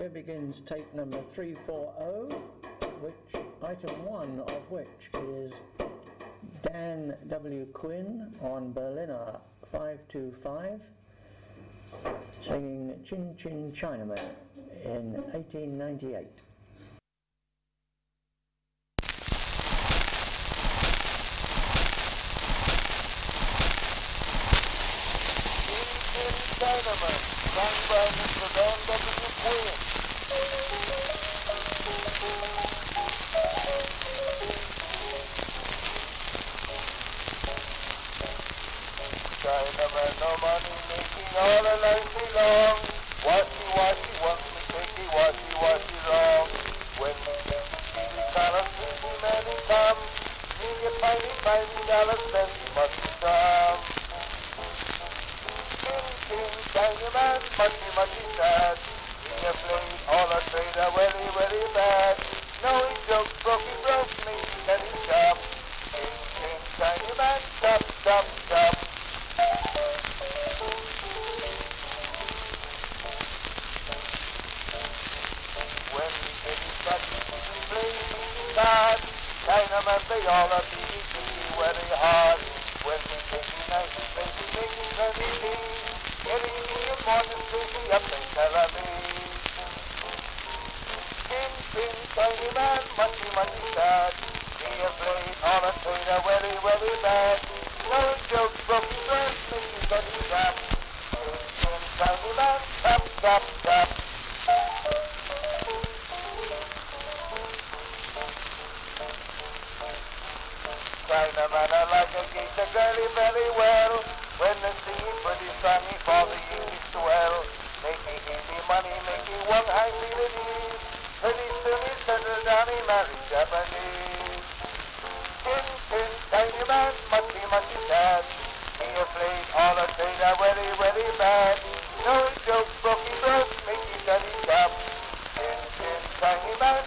Here begins tape number 340, which item one of which is Dan W. Quinn on Berliner 525 singing Chin Chin Chinaman in 1898. Chinaman, sung by Chinaman, no money making all a life long. Washy, wants me takey, washy, washy wrong. When the kind of sleepy man he come, need a piney, piney dollars, then he must be some. King, king, tiny man, mushy, mushy sad. He a play all a trader, very, very bad. No, he jokes, broke, he broke, me, then he chop. King, king, tiny man, chop, they all are beating, beating very hard. When we take him nice, they very tea. Getting in the morning, taking up and telling me. Pin, pin, tiny man, munchy, munchy sad. He a played all a trader very, very bad. No joke, broken glass, making very crap. Pin, pin, tiny man, tap, tap, well. The man I like a geek, girlie very well. When the sea pretty sunny for the east swell. Make me easy money, making me work high Vietnamese. Pretty soon he settled down, he married Japanese. Tin, tin, tiny man, musty, musty cat. He played all a trader very, very bad. No joke, broke he broke, make me daddy cap. Tin, tin, tiny man,